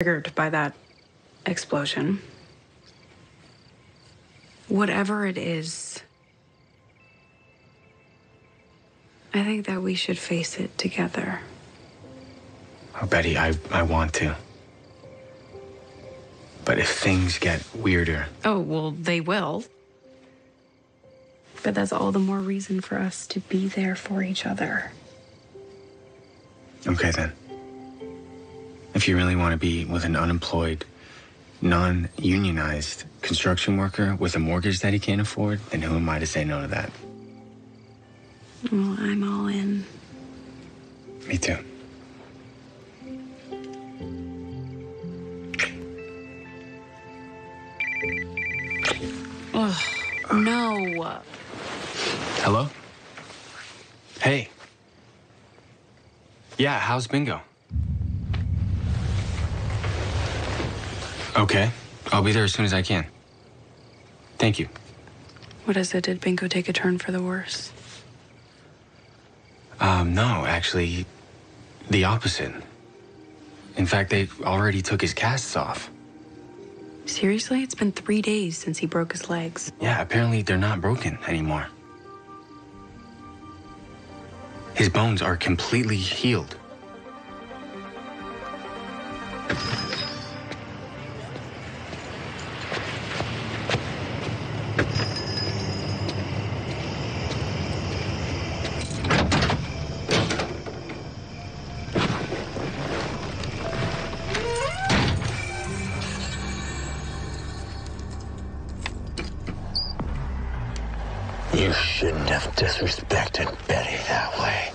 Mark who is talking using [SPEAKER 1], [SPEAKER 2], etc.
[SPEAKER 1] triggered by that explosion. Whatever it is, I think that we should face it together.
[SPEAKER 2] Oh, Betty, I, I want to. But if things get weirder,
[SPEAKER 1] Oh, well, they will. But that's all the more reason for us to be there for each other.
[SPEAKER 2] okay then. If you really want to be with an unemployed, non unionized construction worker with a mortgage that he can't afford, then who am I to say no to that?
[SPEAKER 1] Well, I'm all in.
[SPEAKER 2] Me too.
[SPEAKER 1] Ugh, no.
[SPEAKER 2] Hello? Hey. Yeah, how's bingo? Okay. I'll be there as soon as I can. Thank you.
[SPEAKER 1] What is it? Did Bingo take a turn for the worse?
[SPEAKER 2] Um, no, actually, the opposite. In fact, they already took his casts off.
[SPEAKER 1] Seriously? It's been three days since he broke his legs.
[SPEAKER 2] Yeah, apparently they're not broken anymore. His bones are completely healed.
[SPEAKER 3] You shouldn't have disrespected Betty that way.